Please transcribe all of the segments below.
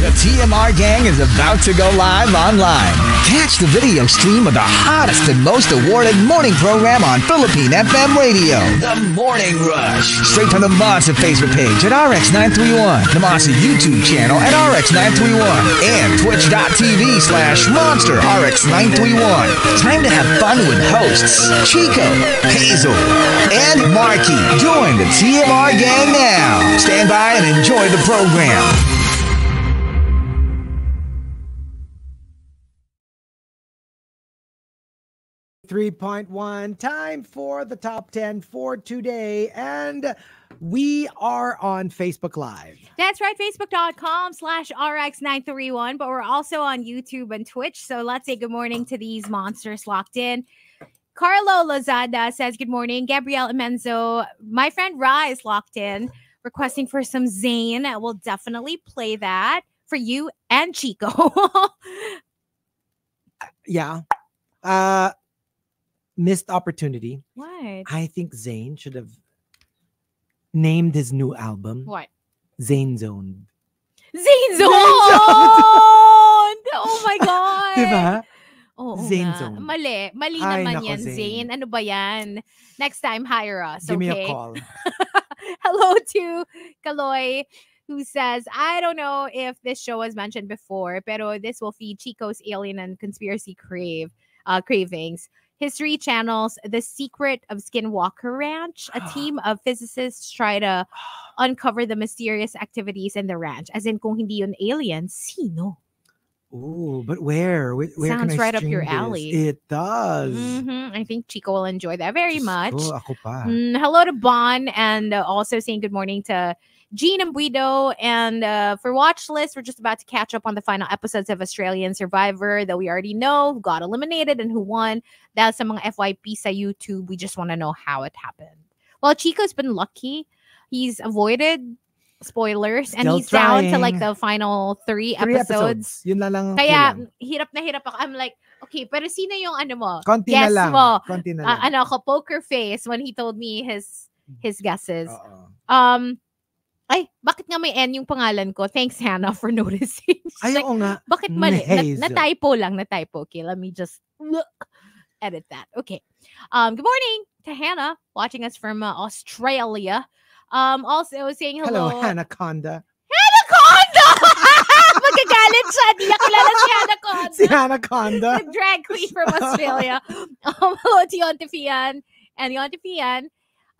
The TMR gang is about to go live online. Catch the video stream of the hottest and most awarded morning program on Philippine FM radio. The Morning Rush. Straight from the Monster Facebook page at RX931, the Monster YouTube channel at RX931, and twitch.tv slash Monster RX931. Time to have fun with hosts Chico, Hazel, and Marky. Join the TMR gang now. Stand by and enjoy the program. 3.1 time for the top 10 for today and we are on facebook live That's right, facebook.com slash RX931. But we're also on YouTube and Twitch. So let's say good morning to these monsters locked in. Carlo Lazada says good morning. Gabrielle Amenzo, my friend Ra is locked in, requesting for some Zane. I will definitely play that for you and Chico. yeah uh missed opportunity what? i think zayn should have named his new album What? zayn zone Zayn Zone! oh my God! diba Oo Zayn nga. Zone. Mali. Mali Ay, naman nako, yan, Zayn. Zayn. Ano ba yan? Next time, hire us, give me okay? a call Hello to Kaloy, who says, I don't know if this show was mentioned before, pero this will feed Chico's alien and conspiracy crave uh, cravings. History channels The Secret of Skinwalker Ranch. A team of physicists try to uncover the mysterious activities in the ranch. As in, kung hindi yun alien, sino? Ooh, but where where, where can Sounds right up your this? alley. it does Mhm, I think Chico will enjoy that very Diyos much. pa. Mm, hello to Bon and uh, also saying good morning to Jean and Guido. And uh, for watch list, we're just about to catch up on the final episodes of Australian Survivor that we already know who got eliminated and who won. That's some mga FYP sa YouTube. We just want to know how it happened. Well, Chico's been lucky. He's avoided spoilers and Still he's down to like the final three, Three episodes. Yun na lang Kaya kulang. hirap na hirap ako. I'm like, okay, pero sino yung ano mo? konti na guess lang mo. konti na uh, ano ako, poker face when he told me his his guesses. Oo. Um, ay, bakit nga may N yung pangalan ko? Thanks, Hannah, for noticing. Ay, like, oo nga. bakit mali? Na, na-typo lang, na-typo. Okay, let me just edit that. Okay. Um, good morning to Hannah, watching us from uh, Australia. Um, also saying hello. Hello, Anaconda. Anaconda! Magagalit siya. Di niya kilala si Anaconda. Si Anaconda. the drag queen from Australia. um, hello to Yontifian. And Yontifian,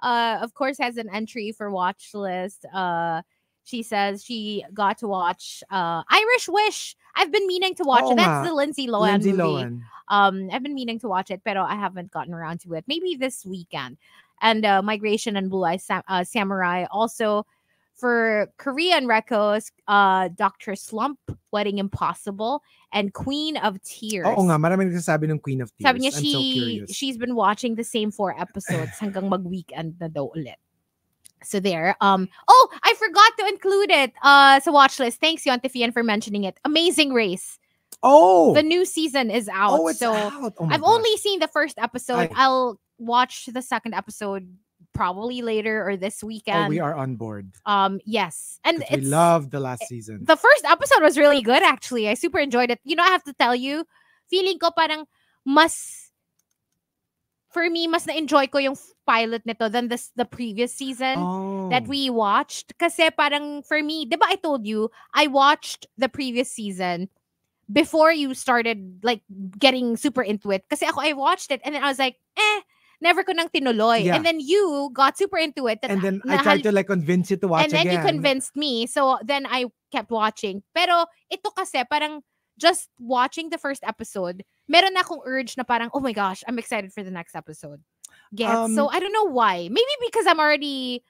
uh, of course, has an entry for watch list. Uh, she says she got to watch uh, Irish Wish. I've been meaning to watch Oo it. That's the Lindsay Lohan Lindsay movie. Lohan. Um, I've been meaning to watch it, pero I haven't gotten around to it. Maybe this weekend. And uh, Migration and Blue Eye Sam- uh, Samurai. Also, for Korean recos, uh, Doctor Slump, Wedding Impossible, and Queen of Tears. Oo nga, maraming nagsasabi ng Queen of Tears. Sabi niya, I'm she, so curious. she's been watching the same four episodes hanggang mag-weekend na daw ulit. So there. Um. Oh, I forgot to include it. Uh, sa watch list. Thanks, Yontifian, for mentioning it. Amazing Race. oh! The new season is out. oh, it's so out. Oh I've gosh. only seen the first episode. Ay. I'll watch the second episode probably later or this Oh, weekend. we are on board. Um. Yes, and we love the last season. the first episode was really good. Actually, I super enjoyed it. You know, I have to tell you, feeling ko parang mas for me, mas na-enjoy ko yung pilot nito than this, the previous season oh. that we watched. Kasi parang for me, di ba I told you, I watched the previous season before you started like getting super into it. Kasi ako, I watched it and then I was like, eh, never ko nang tinuloy. Yeah. And then you got super into it. that and then I tried to like convince you to watch and then you convinced me. So then I kept watching. Pero ito kasi parang just watching the first episode, meron na akong urge na parang, oh my gosh, I'm excited for the next episode. Get? so Um, I don't know why. Maybe because I'm already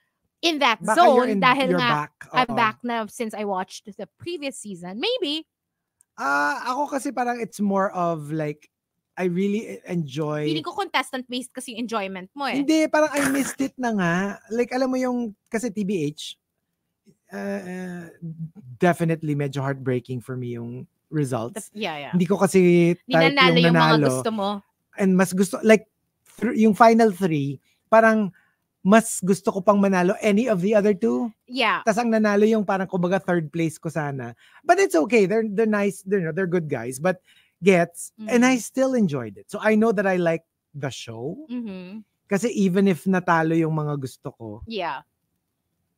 in that zone in- dahil nga back. I'm back na since I watched the previous season. Maybe. Ah, ako kasi parang it's more of like I really e- enjoy Feeling ko contestant-based kasi yung enjoyment mo eh. Hindi, parang I missed it na nga. Like, alam mo yung, kasi TBH, uh, uh, definitely medyo heartbreaking for me yung The- results. yeah, yeah. Hindi ko kasi type nanalo yung yung mga nanalo. gusto mo. And mas gusto, like, thr- yung final three, parang mas gusto ko pang manalo any of the other two. Yeah. Tas ang nanalo yung parang kumbaga third place ko sana. But it's okay. They're they're nice. They're they're good guys. But gets and I Mhm. still enjoyed it. So I know that I like the show. Mhm. Kasi even if natalo yung mga gusto ko, Yeah.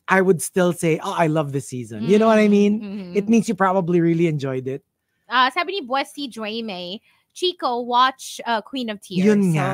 I would still say, oh, I love this season. You know what I mean? Mhm. It means you probably really enjoyed it. Uh, sabi ni Buesti Joyme, Chico, watch uh, Queen of Tears. Yun So, nga.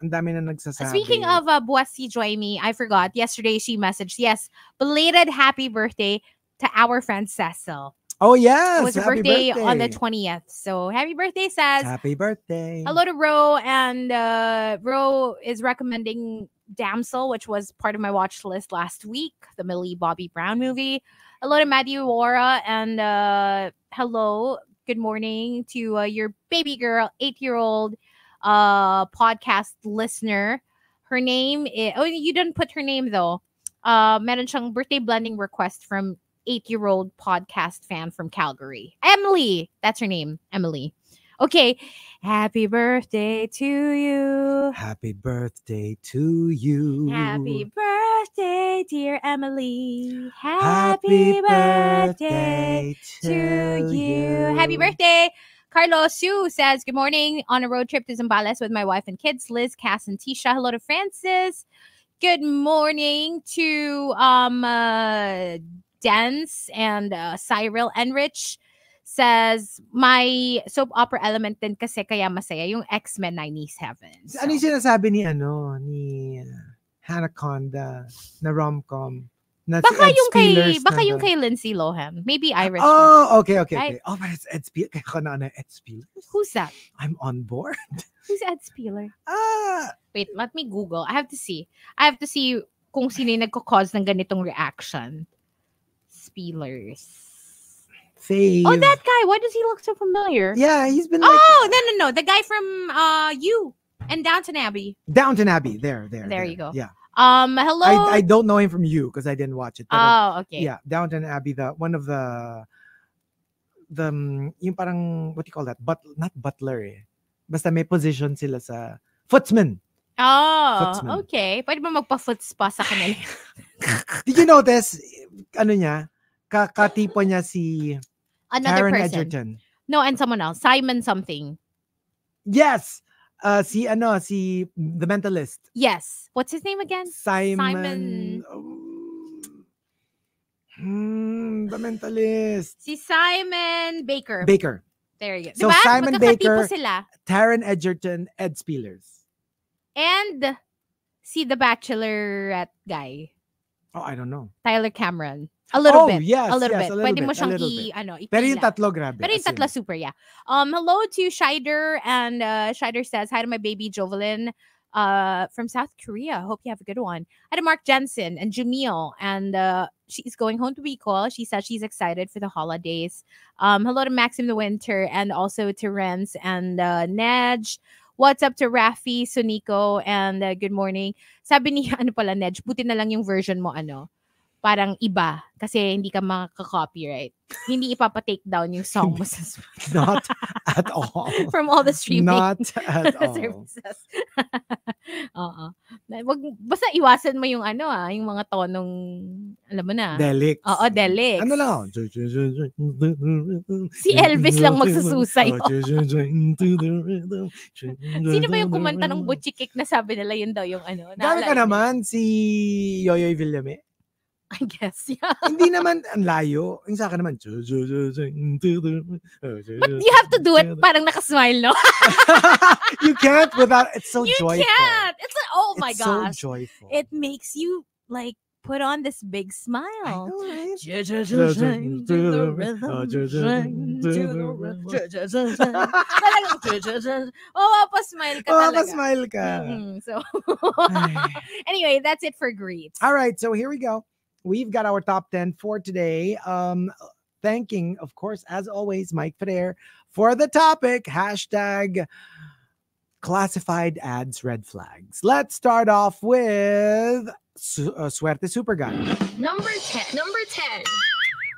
Ang dami na nagsasabi. Speaking of uh, Buesti Joyme, I forgot. Yesterday she messaged, yes, belated happy birthday to our friend Cecil. Oh, yes. it was her Happy birthday, on the 20th. So happy birthday, Saz. Happy birthday. Hello to Ro, and uh, Ro is recommending Damsel, which was part of my watch list last week, the Millie Bobby Brown movie. Hello to Matthew Wara, and uh, hello, good morning to uh, your baby girl, eight year old uh, podcast listener. Her name is, oh, you didn't put her name though. Uh, meron siyang birthday blending request from eight year old podcast fan from Calgary. Emily, that's her name, Emily. Okay, happy birthday to you. Happy birthday to you. Happy birthday, dear Emily. Happy Happy, birthday to you. Happy birthday. Carlos Sue says, Good morning. On a road trip to Zambales with my wife and kids, Liz, Cass, and Tisha. Hello to Francis. Good morning to um uh, Dance and uh, Cyril Enrich. Says, my soap opera element din kasi kaya masaya yung X-Men 97. Ano yung sinasabi ni ano, ni uh, Hanaconda na rom-com? Na si Baka Ed yung kay baka na- yung kay Lindsay Lohan. Maybe Irish. Oh, okay, okay, okay. Oh, but it's Ed Spielers. Kaya ko na ano, Ed Spielers. Who's that? I'm on board. Who's Ed Spieler? Ah, Wait, let me Google. I have to see. I have to see kung sino yung nagko-cause ng ganitong reaction. Spielers. Fave. Oh, that guy. Why does he look so familiar? Yeah, he's been like Oh, no, no, no. The guy from uh You and Downton Abbey. Downton Abbey. There, there. There you go. Yeah. Um, hello. I, I don't know him from you because I didn't watch it. pero oh, okay. Yeah, Downton Abbey, the one of the the um, yung parang what do you call that? But not butler eh. Basta may position sila sa footman. Oh, Footsman. okay. Pwede ba magpa-foots pa sa kanila? Did you notice ano niya? Ka katipo niya si Another Taron person. Edgerton. No, and someone else. Simon something. Yes. Uh, si ano si The Mentalist. Yes. What's his name again? Simon. Simon. Hmm, The Mentalist. Si Simon Baker. Baker. There you go. So, diba? Simon Baker- sila. Taron Edgerton, Ed Spielers. And si The Bachelorette guy, Oh, I don't know. Tyler Cameron. A little oh, bit. Yes, a little yes, bit. A little Pwede bit, mo siyang i, bit. ano, ipila. Pero yung tatlo, grabe. Pero yung in. tatlo, super, yeah. Um, hello to Shider, and uh, Shider says, hi to my baby Jovelyn uh, from South Korea. Hope you have a good one. Hi to Mark Jensen and Jamil, and uh, she's going home to Bicol. She says she's excited for the holidays. Um, hello to Maxim the Winter, and also to Renz and uh, Nedge. What's up to Rafi, Sunico, and uh, good morning. Sabi ni, ano pala, Nedge, buti na lang yung version mo, ano, parang iba. Kasi hindi ka makaka-copyright. Hindi ipapa-take down yung song mo sa Not at all. from all the streaming Not at all. services. Oo. Wag, basta iwasan mo yung ano ah, yung mga tonong, alam mo na. Delix. Oo, Delix. Ano lang? Si Elvis lang magsususay. Sino ba yung kumanta ng Butchikik na sabi nila yun daw yung ano? Gano'n ka naman si Yoyoy Villame. I guess, yeah. Hindi naman ang layo. Yung sa akin naman. But you have to do it parang nakasmile, no? you can't without, it's so you joyful. You can't! It's like, oh my it's gosh. so joyful. It makes you like put on this big I smile. know, right? oh, smile ka Oh, talaga. smile ka. Mhm, So, anyway, that's it for greets. All right, so here we go. We've got our top 10 for today. Um, thanking, of course, as always, Mike Ferrer for the topic. Hashtag classified ads red flags. Let's start off with Su- uh, Suerte Super Guy. Number 10. Number 10.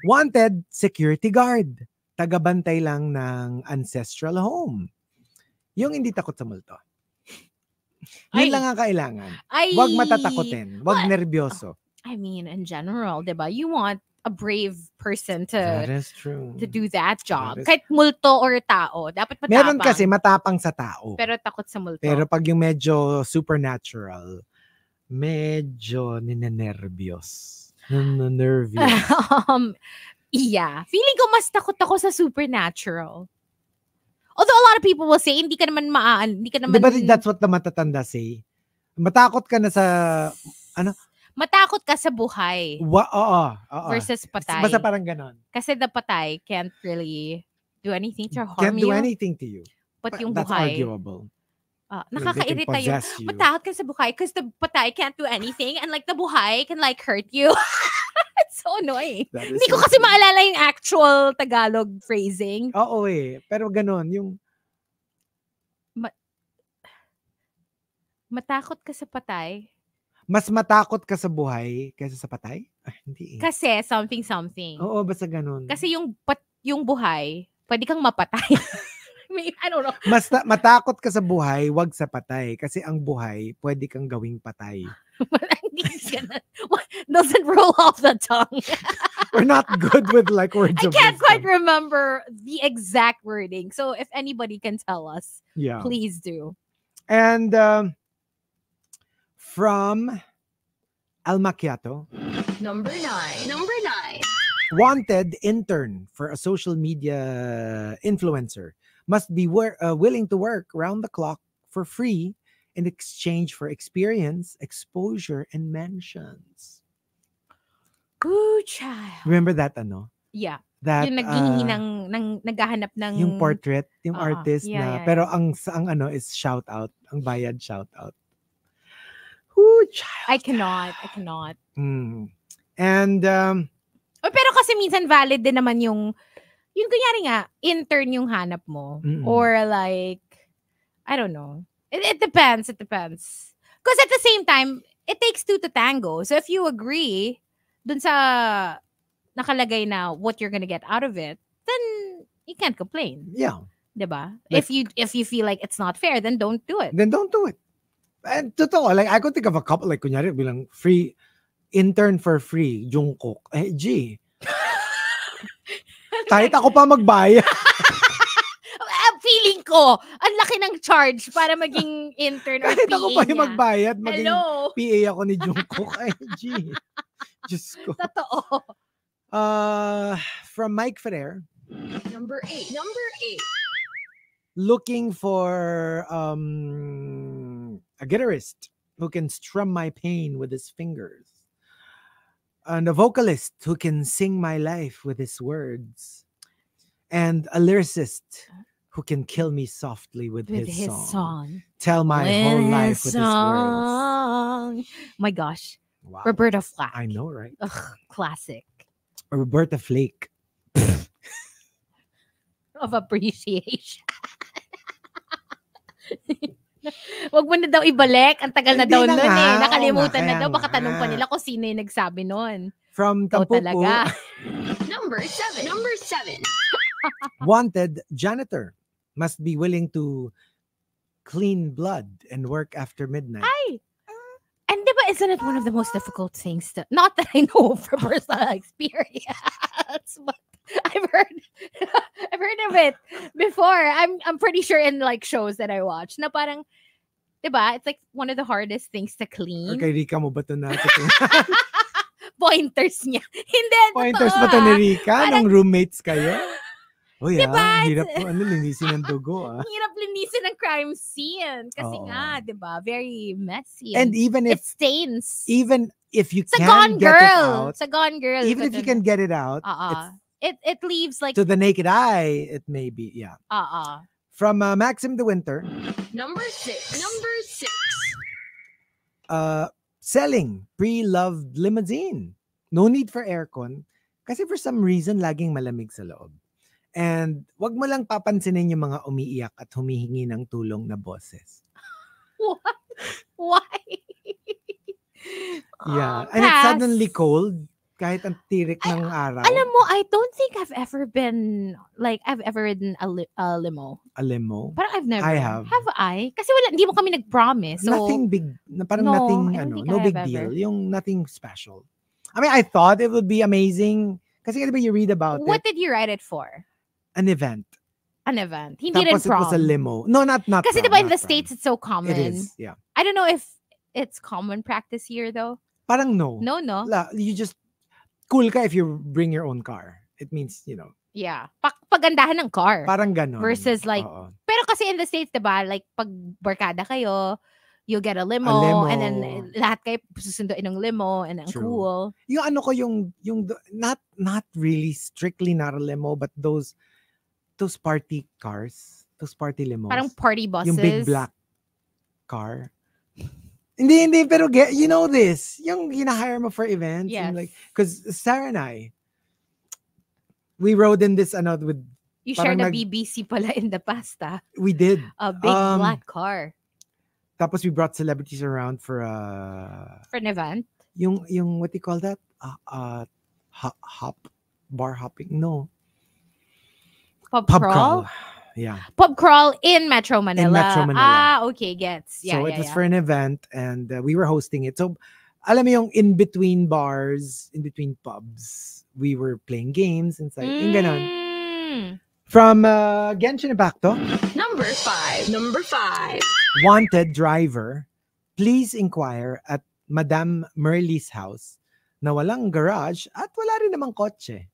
Wanted security guard. Tagabantay lang ng ancestral home. Yung hindi takot sa multo. Yun Ay. lang ang kailangan. Ay, Huwag matatakotin. Huwag nervyoso. I mean, in general, diba? You want a brave person That to is true. to do that job. is- Kahit multo or tao, dapat matapang. Meron kasi matapang sa tao. pero takot sa multo. Pero pag yung medyo supernatural, medyo ninenervyos. Ninenervyos. um, yeah. Feeling ko mas takot ako sa supernatural. Although a lot of people will say, hindi ka naman maan, hindi ka naman, Di ba that's what the matatanda say? Matakot ka na sa... matakot ka sa buhay Wa, oo, oo. versus patay. Basta parang ganon. Kasi the patay can't really do anything to harm Can't do you. anything to you. But But yung that's buhay, arguable. ah, They can nakakairita yung, possess you. matakot ka sa buhay because the patay can't do anything and like the buhay can like hurt you. It's so annoying. Hindi ko so kasi true. maalala yung actual Tagalog phrasing. Oo eh. Pero ganon, yung... Matakot ka sa patay Mas matakot ka sa buhay kaysa sa patay? Ah, hindi eh. kasi something something. Oo, basta ganon. Kasi yung pat, yung buhay, pwede kang mapatay. May, I don't know. Mas na- matakot ka sa buhay, wag sa patay. Kasi ang buhay, pwede kang gawing patay. Ganun. Doesn't roll off the tongue. We're not good with like words I can't quite remember the exact wording. So if anybody can tell us, Yeah. please do. And um, from Al Macchiato, Number nine. Number nine. wanted intern for a social media influencer must be wor- uh, willing to work round the clock for free in exchange for experience, exposure, and mentions. Ooh, child. Remember that ano? Yeah. That yung naghihingi uh, ng, ng, naghahanap ng... yung portrait, yung Oo, artist yeah, na yeah, pero yeah. ang ang ano is shout out, ang bayad shout out. Ooh, child. I cannot. I cannot. Mm. And um, Oh, pero kasi minsan valid din naman yung yung kunyari nga intern yung hanap mo Mm-mm. or like I don't know. It, it depends, it depends. Because at the same time, it takes two to tango. So if you agree dun sa nakalagay na what you're gonna get out of it, then you can't complain, yeah, 'di ba? Like- If you if you feel like it's not fair, then don't do it. then don't do it. And totoo, like I could think of a couple like kunyari bilang free intern for free, Jungkook. Eh, G. Kahit ako pa magbayad. Ah, feeling ko, ang laki ng charge para maging intern or Kahit PA ako pa yung niya. magbayad, maging Hello. PA ako ni Jungkook. Ay, G. Diyos ko. Totoo. Uh, from Mike Ferrer, Number eight. Number eight. looking for um, a guitarist who can strum my pain with his fingers, and a vocalist who can sing my life with his words, and a lyricist uh. who can kill me softly with, With his, his song. song. Tell my whole life with his words. song. My gosh. Wow. Roberta Flack. I know, right? Ugh, classic Roberta Flake. of appreciation. Wag mo na daw ibalik. Ang tagal na Hindi daw na nun nga, eh. oo Nakalimutan nga, na kaya daw. Baka tanong pa nga. nila kung sino yung nagsabi nun. From Ikaw Tampupo, talaga. Number seven. Number seven. wanted janitor must be willing to clean blood and work after midnight. Ay! And di ba, isn't it one of the most difficult things to, not that I know from personal experience, but I've heard, I've heard of it before. I'm, I'm pretty sure in like shows that I watch na parang, di ba, it's like one of the hardest things to clean. kay Rika mo ba na? Pointers niya. Hindi, Pointers totoo ba ito ni. Rika? Parang- Nung roommates kayo? Uy, Diba? ah, hirap po, ano, linisin ng dugo, ah. Hirap linisin ng crime scene. Kasi Oo. nga, di ba, very messy. And even it if, stains. even if you sa can Gone get Girl. it out, Sa Gone Girl. even if you can get it out, Uh-uh. It, it leaves like, to the naked eye, it may be, yeah. uh-uh. From uh, Maxim de Winter, Number six. Number six. uh, selling pre-loved limousine. No need for aircon kasi for some reason laging malamig sa loob. And wag mo lang papansinin yung mga umiiyak at humihingi ng tulong na boses. Why? Yeah. Oh, And it's pass. suddenly cold kahit ang tirik ng araw. Alam mo, I don't think I've ever been, like, I've ever ridden a, li- a limo. alam mo. Parang I've never. I have. Have I? Kasi wala, hindi mo kami nag-promise. So, nothing big, parang No, nothing, I ano, no I big deal. ever. Yung nothing special. I mean, I thought it would be amazing. Kasi di ba you read about what it, did you ride it for? an event. An event. Hindi rin Tapos it was a prom. limo. No, not, not Kasi prom, diba in the States, prom. it's so common. It is, yeah. I don't know if it's common practice here though. Parang no. No, no. La, you just, cool ka if you bring your own car. It means, you know, Yeah. Pag pagandahan ng car. parang ganon. Versus like, Oo. Pero kasi in the States, diba, like pag barkada kayo, you'll get a limo, limo. and then eh, lahat kayo susunduin ng limo and ang True. cool. yung ano ko yung yung not not really strictly not a limo but those those party cars those party limos Parang party buses. yung big black car hindi hindi pero get you know this yung hina-hire mo for events Yes. like because Sarah and I we rode in this ano with you shared nag- BBC pala in the past, ah. we did A big Um, black car tapos we brought celebrities around for uh for an event. yung yung what do you call that uh, uh hop, hop bar hopping no Pub, pub crawl. crawl yeah Pub crawl in Metro Manila. In Metro Manila. Ah, okay, gets. Yeah, so yeah, it was yeah. for an event and uh, we were hosting it. So alam mo yung in between bars, in between pubs, we were playing games inside. Yung ganon. Mm. From uh, Genshin Impact, Number five. Number five. wanted driver, please inquire at Madame Merly's house na walang garage at wala rin namang kotse.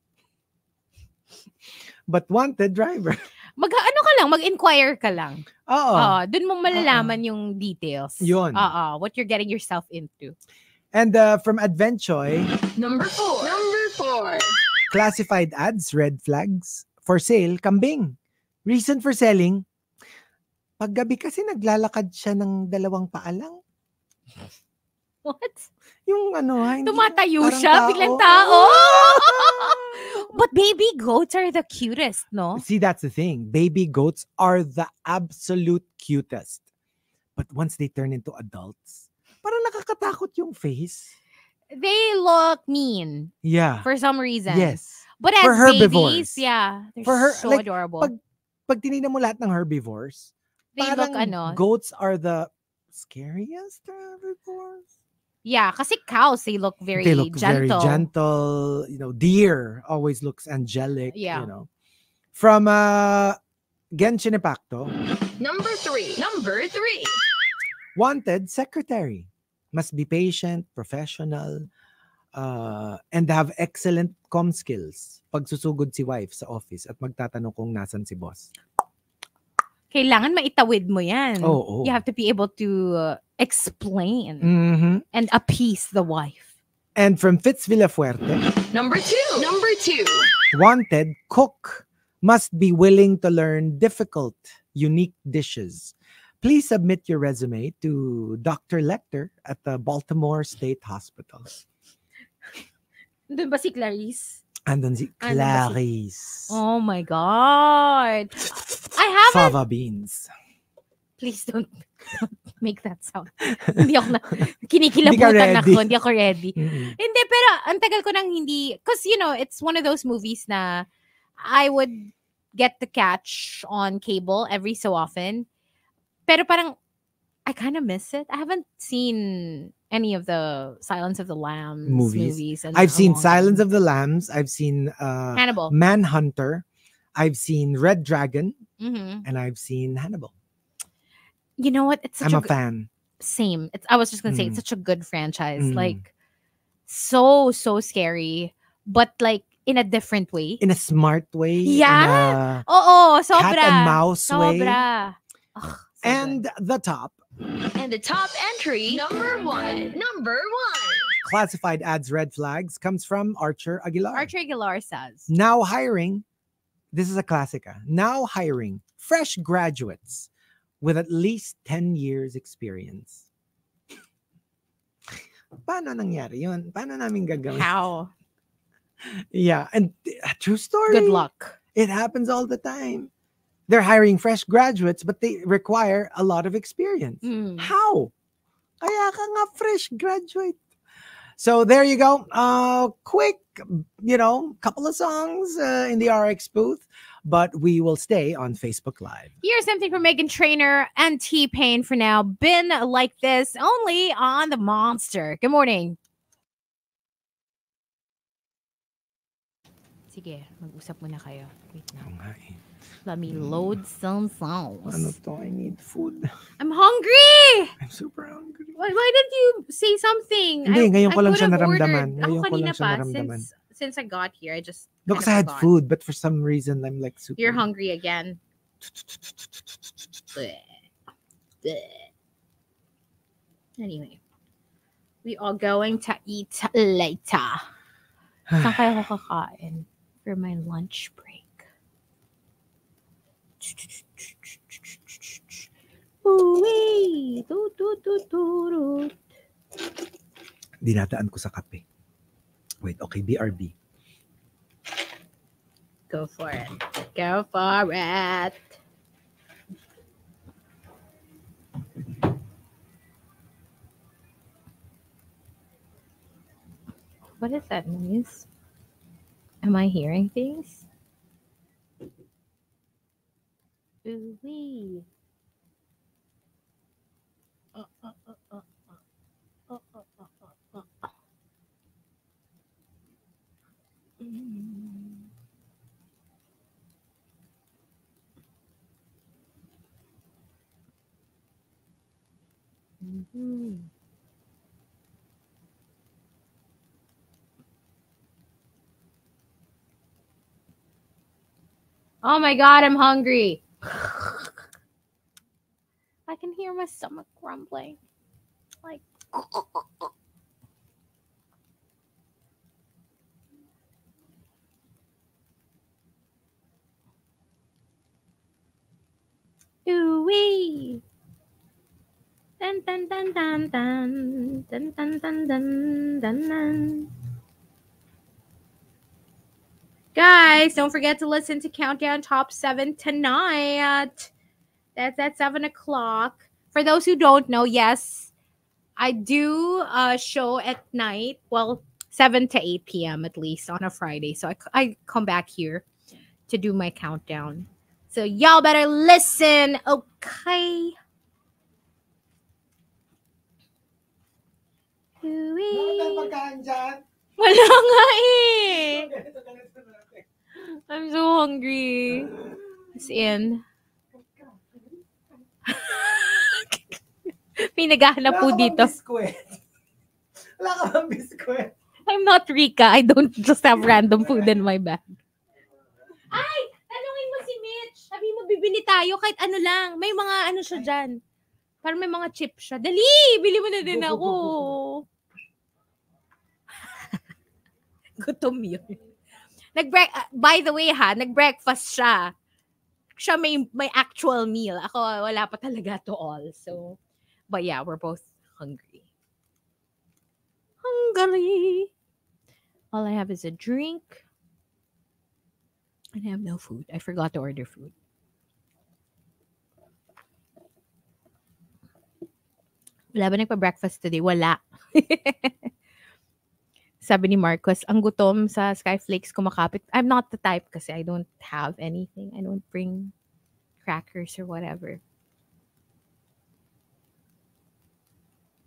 But wanted driver. Mag ano ka lang, mag-inquire ka lang. Oo. Oo, dun mo malalaman yung details. Yun. Oo, what you're getting yourself into. And uh, from Advenchoy, Number four. Number four. classified ads, red flags. For sale, kambing. Reason for selling, paggabi kasi naglalakad siya ng dalawang paa lang. What? Yung ano, hindi Tumatayo siya, tao. biglang tao. But baby goats are the cutest, no? See, that's the thing. Baby goats are the absolute cutest. But once they turn into adults, parang nakakatakot yung face. They look mean Yeah. for some reason. Yes. But as For herbivores. babies, yeah, they're For her- so like, adorable. pag- Pag tinignan mo lahat ng herbivores, they look parang ano. goats are the scariest herbivores. Yeah, kasi cows, they look very they look gentle. very gentle. You know, deer always looks angelic. Yeah. You know, from uh, Genshin Impacto, Number three. Number three. wanted secretary must be patient, professional, uh, and have excellent com skills. Pag susugod si wife sa office at magtatanong kung nasan si boss. Kailangan maitawid mo yan. Oo. You have to be able to uh, explain Mhm. and appease the wife. And from Fitz Villafuerte, Number two. Number two. wanted cook must be willing to learn difficult, unique dishes. Please submit your resume to Dr. Lecter at the Baltimore State Hospital. Doon ba si Clarice? Andun si Clarice. Oh my God. I haven't. Fava beans. Please don't, don't make that sound. Hindi ako na, kinikilabutan ako. Hindi ako ready. Mm-mm. Hindi, pero ang tagal ko nang hindi, because you know, it's one of those movies na I would get to catch on cable every so often. Pero parang, I kind of miss it. I haven't seen any of the Silence of the Lambs Movies. movies. in I've seen Silence of the Lambs. I've seen uh, Hannibal. Manhunter. I've seen Red Dragon. Mhm. And I've seen Hannibal. You know what? It's such I'm a, a good- fan. same. It's I was just gonna say it's Mm. such a good franchise. Mm. Like so so scary, but like in a different way. In a smart way. Yeah, Oh, Oo, sobra. cat and mouse way. Ugh, so good. And the top. And the top entry. Number one. Number one. classified ads red flags comes from Archer Aguilar. Archer Aguilar says, Now hiring, this is a classica. Now hiring fresh graduates with at least 10 years experience. Paano nangyari yun? Paano namin gagawin? "How? Yeah, and a true story. Good luck." It happens all the time. They're hiring fresh graduates, but they require a lot of experience. Mm. How? Kaya ka nga fresh graduate. So there you go. Uh, quick, you know, couple of songs uh, in the RX booth, but we will stay on Facebook Live. Here's something from Megan Trainer and T Pain for now. Been like this only on the Monster. Good morning. Sige, mag-usap muna kayo. Wait Oo nga eh. Let me load some songs. Ano to? I need food. I'm hungry! I'm super hungry. Why, why didn't you say something? Hindi, ngayon ko lang could siya have naramdaman. ordered. Ngayon Ako ko lang kanina siya pa, naramdaman. Since, since I got here, I just No, kinda because I had forgot. food, but for some reason, I'm like super. You're hungry again. Bleh. Bleh. Anyway, we are going to eat later. Saan kayo kakain for my lunch break? Dinataan ko sa kape. Wait, okay, BRB. Go for it. Go for it. What is that noise? Am I hearing things? Ooh wee. Mm-hmm. Oh my God, I'm hungry. I can hear my stomach grumbling. Like Ooh-wee. Dun dun dun dun dun dun dun dun dun dun dun. Guys, don't forget to listen to Countdown Top 7 tonight. That's at 7 o'clock. For those who don't know, yes, I do a show at night. Well, 7 to 8 p.m. at least on a Friday. So I, I come back here to do my countdown. So y'all better listen, okay? Wala nga eh. I'm so hungry. As in. May naghahanap po dito. Wala ka bang biskwit? I'm not Rika. I don't just have random food in my bag. Ay! Tanungin mo si Mitch. Sabi mo, bibili tayo kahit ano lang. May mga ano siya dyan. Parang may mga chip siya. Dali! Bili mo na din ako. Gutom yun. Nag-break, ah, by the way ha, nag-breakfast siya. Siya may, may actual meal. Ako, wala pa talaga to all. So, but yeah, we're both hungry. Hungry. All I have is a drink. And I have no food. I forgot to order food. Wala ba nagpa-breakfast today? Wala. Sabi ni Marcos, ang gutom sa Skyflakes kumakapit. I'm not the type kasi I don't have anything. I don't bring crackers or whatever.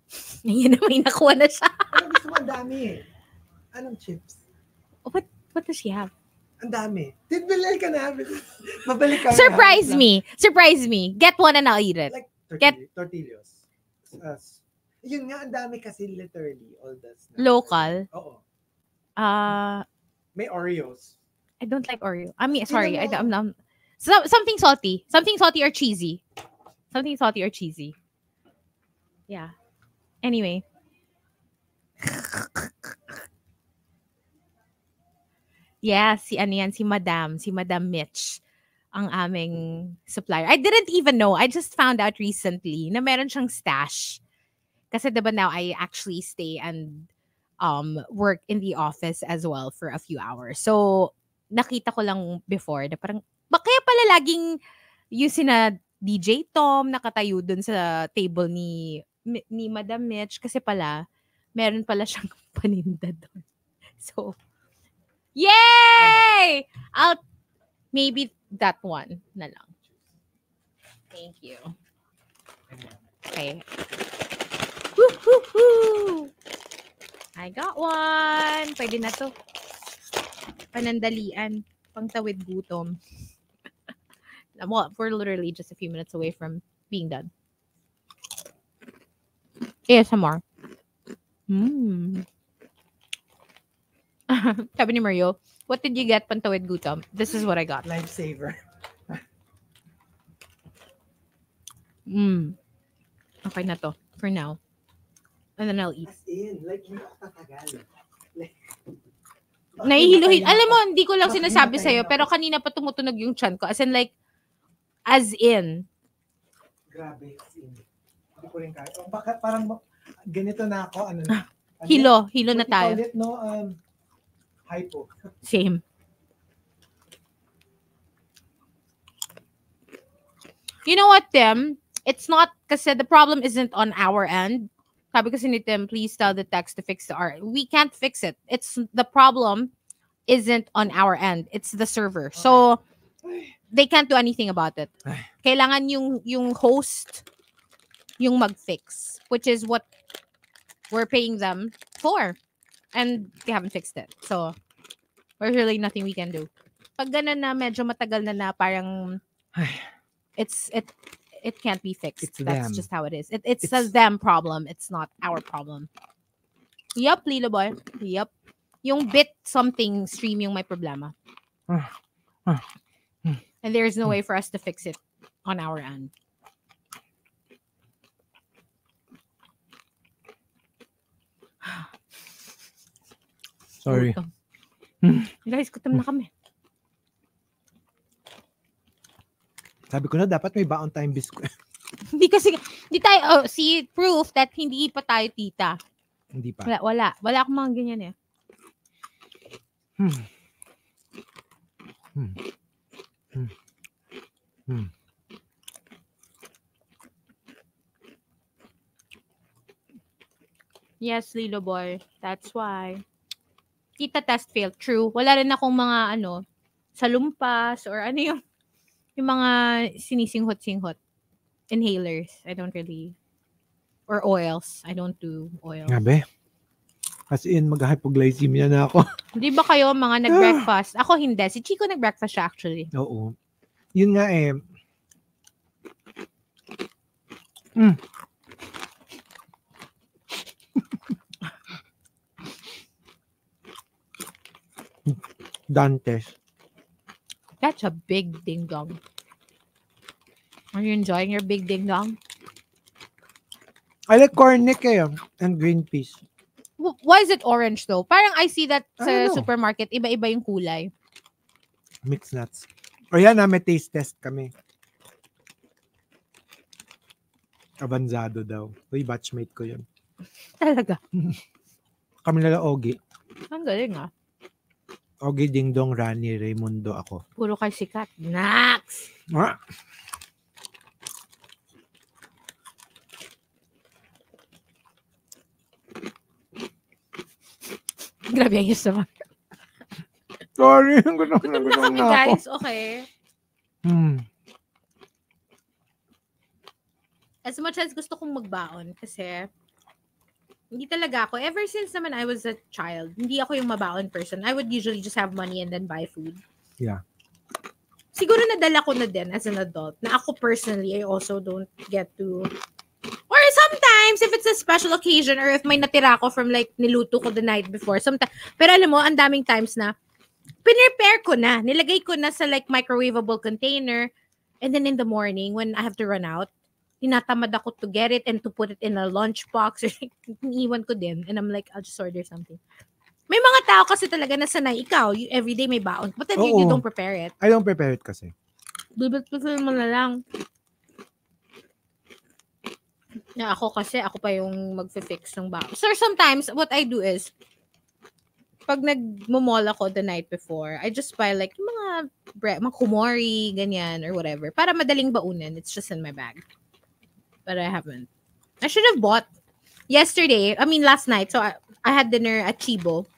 Ayan na, may nakuha na siya. Ano gusto mo? Ang dami eh. Anong chips? What, what does she have? Ang dami. Tidbilal ka na. Mabalik ka. Surprise me. Surprise me. Get one and I'll eat it. Like Get- tortillas. tortillas. Uh, yun nga, ang dami kasi literally. All the snacks. Local. Oo. Uh, May Oreos. I don't like Oreo. I mean, sorry. I? I'm not. So, something salty. Something salty or cheesy. Something salty or cheesy. Yeah. Anyway. yeah, si ano yan, si Madam, si Madam Mitch ang aming supplier. I didn't even know. I just found out recently na meron siyang stash. Kasi diba now I actually stay and um work in the office as well for a few hours. So nakita ko lang before na parang ba kaya pala laging yung sina DJ Tom nakatayo dun sa table ni ni Madam Mitch kasi pala meron pala siyang paninda doon. So, yay! I'll, maybe that one na lang. Thank you. Okay. Woo-hoo-hoo! I got one. Pwede na to. Panandalian. Pangtawid gutom. well, we're literally just a few minutes away from being done. ASMR. Mm. Sabi ni Mario, what did you get pantawid gutom? This is what I got. Lifesaver. Mm. Okay na to for now. And then I'll eat. As in, like, hindi ako tatagal. Like, Nahihilo-hilo. Bakit Alam mo, hindi ko lang sinasabi hinatayin sa'yo, pero kanina pa tumutunog yung chan ko. As in like, as in. Grabe. As in. Hindi ko rin kaya. Oh, baka parang ganito na ako. Ano na? Ano Hilo. Hilo na tayo. it, no? Um, hypo. Same. You know what, Tim? It's not kasi the problem isn't on our end. Sabi kasi ni Tim, please tell the text to fix the art. We can't fix it. It's the problem isn't on our end. It's the server. So they can't do anything about it. Kailangan yung yung host yung mag-fix, which is what we're paying them for. And they haven't fixed it. So there's really nothing we can do. Pag ganun na medyo matagal na na parang Ay. it's it it can't be fixed. It's That's them. just how it is. It, it's, a It's- them problem. It's not our problem. Yup, Lilo Boy. Yup. Yung bit something stream yung may problema. And there's no way for us to fix it on our end. Sorry. Guys, gutom na kami. Sabi ko na, dapat may baon tayong biskwit. Hindi kasi, hindi tayo, oh, see, proof that hindi pa tayo tita. Hindi pa. Wala, wala. Wala akong mga ganyan eh. Hmm. Hmm. Hmm. Hmm. Yes, Lilo Boy. That's why. Tita test failed. True. Wala rin akong mga ano, salumpas or ano yung yung mga sinisinghot-singhot. Inhalers. I don't really or oils. I don't do oil. Grabe. As in, mag-hypoglycemia na ako. Di ba kayo mga nag-breakfast? Ako hindi. Si Chico nag-breakfast siya actually. Oo. Yun nga eh. Mm. Dantes. That's a big ding dong. Are you enjoying your big ding dong? I like cornic eh. And green peas. Wh- Why is it orange though? Parang I see that I sa know. supermarket, iba-iba yung kulay. Mixed nuts. O yan na, may taste test kami. Abanzado daw. Uy, batchmate ko yun. Talaga. Kami nila Ogie. Ang galing ah. Ogie Ding Dong Rani Raimundo ako. Puro kay sikat. Nax! Ah! Grabe ang yes naman. Sorry, gutom na Gutom na gutom kami na ako. guys. Okay. Hmm. As much as gusto kong magbaon kasi hindi talaga ako. Ever since naman I was a child, hindi ako yung mabaon person. I would usually just have money and then buy food. Yeah. Siguro nadala ko na din as an adult na ako personally, I also don't get to Or sometimes, if it's a special occasion or if may natira ko from like niluto ko the night before. Sometimes, pero alam mo, ang daming times na pinrepare ko na. Nilagay ko na sa like microwavable container. And then in the morning, when I have to run out, tinatamad ako to get it and to put it in a lunchbox. Or iniwan ko din. And I'm like, I'll just order something. May mga tao kasi talaga na sanay. Ikaw, you, everyday may baon. But then you, you don't prepare it. I don't prepare it kasi. Bibit-bitin mo na lang. Na ako kasi, ako pa yung magfe-fix ng baon. So sometimes, what I do is, pag nag-mall ako the night before, I just buy like mga bread, mga kumori, ganyan, or whatever. Para madaling baunin. It's just in my bag. But I haven't. I should have bought yesterday, I mean last night, so I, I had dinner at Chibo.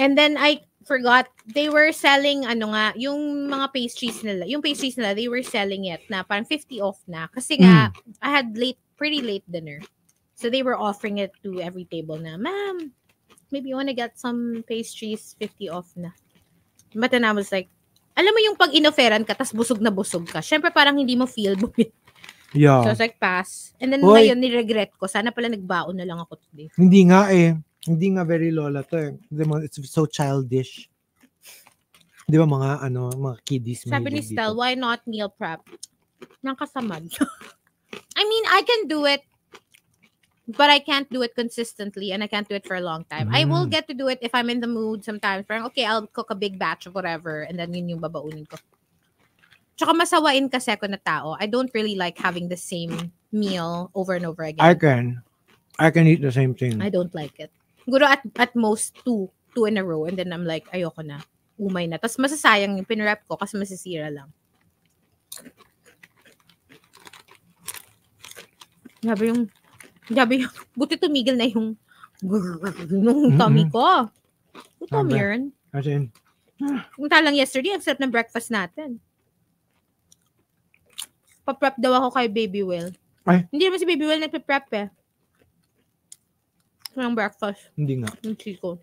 And then I forgot they were selling ano nga, yung mga pastries nila, yung pastries nila, they were selling it na parang 50 off na. Kasi nga, I had late, pretty late dinner. So they were offering it to every table na, ma'am, maybe you wanna get some pastries 50 off na. But then I was like, alam mo yung pag inoferan ka, tas busog na busog ka. Syempre parang hindi mo feel bumili. So I Yeah. was like, pass. And then Hoy. ngayon, niregret ko. Sana pala nagbaon na lang ako today. Hindi nga eh. Hindi nga very lola to eh. It's so childish. Di ba mga ano, mga kiddies Sabi ni Stel, dito. why not meal prep? Nakasamad. I mean, I can do it, but I can't do it consistently and I can't do it for a long time. I will Mm. get to do it if I'm in the mood sometimes. Parang, okay, I'll cook a big batch of whatever and then yun yung babaunin ko. Tsaka masawain kasi ako na tao. I don't really like having the same meal over and over again. I can. I can eat the same thing. I don't like it. Siguro at, at most two, two in a row and then I'm like, ayoko na. Umay na. Tapos masasayang yung pinrep ko kasi masisira lang. Grabe yung, grabe yung, buti tumigil na yung, nung tummy Mm-mm. ko. Yung tummy yun. As in, Yung lang yesterday, ang sarap ng breakfast natin. Pa-prep daw ako kay Baby Will. Ay. Hindi naman si Baby Will nagpe-prep eh. Ng breakfast. hindi nga. Yung chico.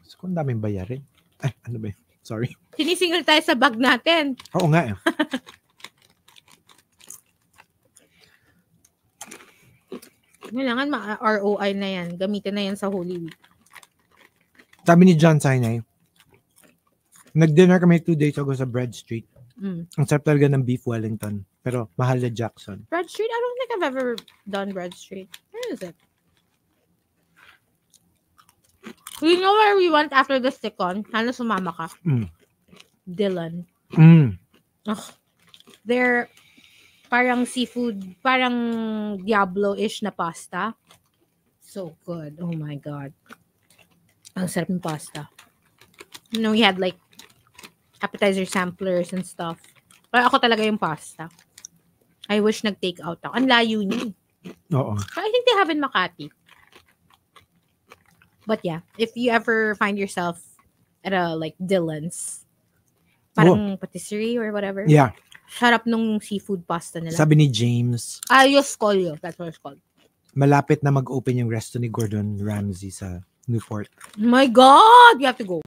Mas kung daming bayarin. Ay, ano ba yun? Sorry. Sinisingil tayo sa bag natin. Oo nga eh. Kailangan ma-ROI na yan. Gamitin na yan sa Holy Week. Sabi ni John Sinai, nag-dinner kami two days ago sa Bread Street. Mm. Ang sarap talaga ng beef Wellington. Pero mahal na Jackson. Bread Street? I don't think I've ever done Bread Street. Where is it? You know where we went after the stick-on? Sana sumama ka. Mm. Dylan. Mm. They're parang seafood, parang Diablo-ish na pasta. So good. Oh my God. Ang sarap ng pasta. You know, we had like appetizer samplers and stuff. Pero ako talaga yung pasta. I wish nag-take out ako. Ang layo niya. eh. Oo. I think they have in Makati. But yeah, if you ever find yourself at a like Dylan's, parang patisserie or whatever, Yeah. sarap nung seafood pasta nila. Sabi ni James, Ayos Colio. That's what it's called. malapit na mag-open yung resto ni Gordon Ramsay sa Newport. My God! You have to go.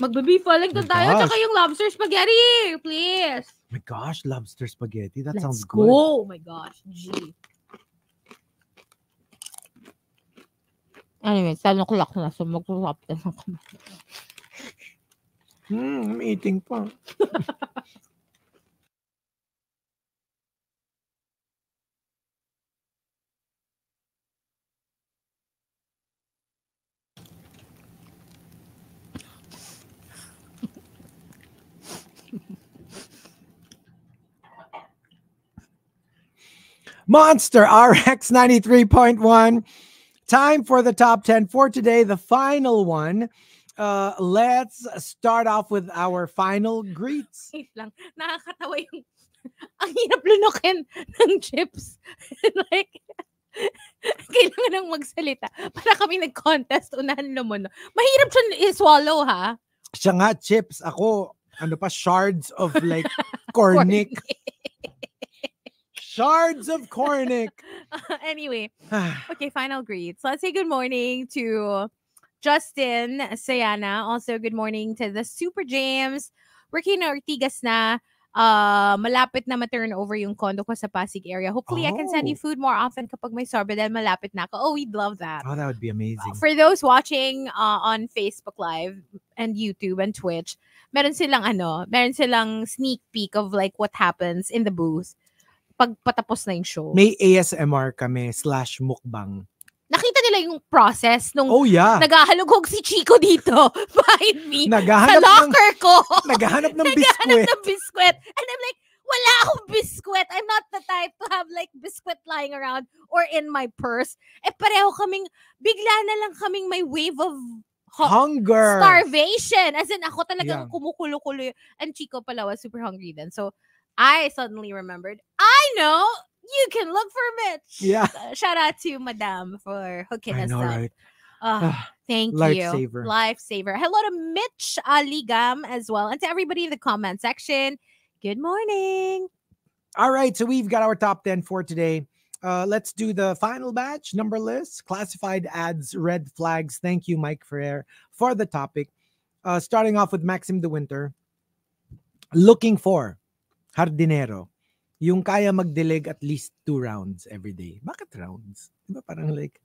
Magbe-beef Wellington My tayo. gosh. Tsaka yung lobster spaghetti. Please. my gosh, lobster spaghetti. That Let's sounds go. good. Oh my gosh. Gee. Anyway, 10 o'clock na. So, mag-swap na ako. Hmm, I'm eating pa. Monster RX 93.1. Time for the top 10 for today, the final one. Uh, let's start off with our final greets. Wait lang. Nakakatawa yung ang hirap lunukin ng chips. like, kailangan nang magsalita. Para kami nag-contest, unahan mo. Mahirap siya i-swallow, ha? Siya nga, chips. Ako, ano pa, shards of like cornic. Shards of cornic. anyway, okay, final greets. Let's say good morning to Justin Sayana. Also, good morning to the Super James. Working Ortigas na. Uh, malapit na ma-turn over yung condo ko sa Pasig area. Hopefully, I can send you Oh. food more often kapag may sorbe dahil malapit na ako. Oh, we'd love that. Oh, that would be amazing. For those watching uh, on Facebook Live and YouTube and Twitch, meron silang ano, meron silang sneak peek of like what happens in the booth pag patapos na yung show. May ASMR kami slash mukbang. Nakita nila yung process nung Oh yeah. naghahalugog si Chico dito behind me sa Naghahanap ng, locker ko. naghahanap ng Naghahanap biskwit. ng biskwit. And I'm like, wala akong biskwit. I'm not the type to have like biskwit lying around or in my purse. Eh pareho kaming, bigla na lang kaming may wave of ho- Hunger. starvation. As in, ako Yeah. talagang kumukulo-kulo. y- And Chico pala was super hungry then. So, I suddenly remembered, I know you can look for Mitch. Yeah. Uh, shout out to Madame for hooking I us know, up. right? Ah, thank you. Lifesaver. Lifesaver. Hello to Mitch Aligam as well. And to everybody in the comment section. Good morning. All right, so we've got our top 10 for today. Uh, let's do the final batch number list classified ads, red flags. Thank you, Mike Ferrer, for the topic. Uh, starting off with Maxim de Winter. Looking for hardinero. Yung kaya magdilig at least two rounds every day. Bakit rounds? Diba parang like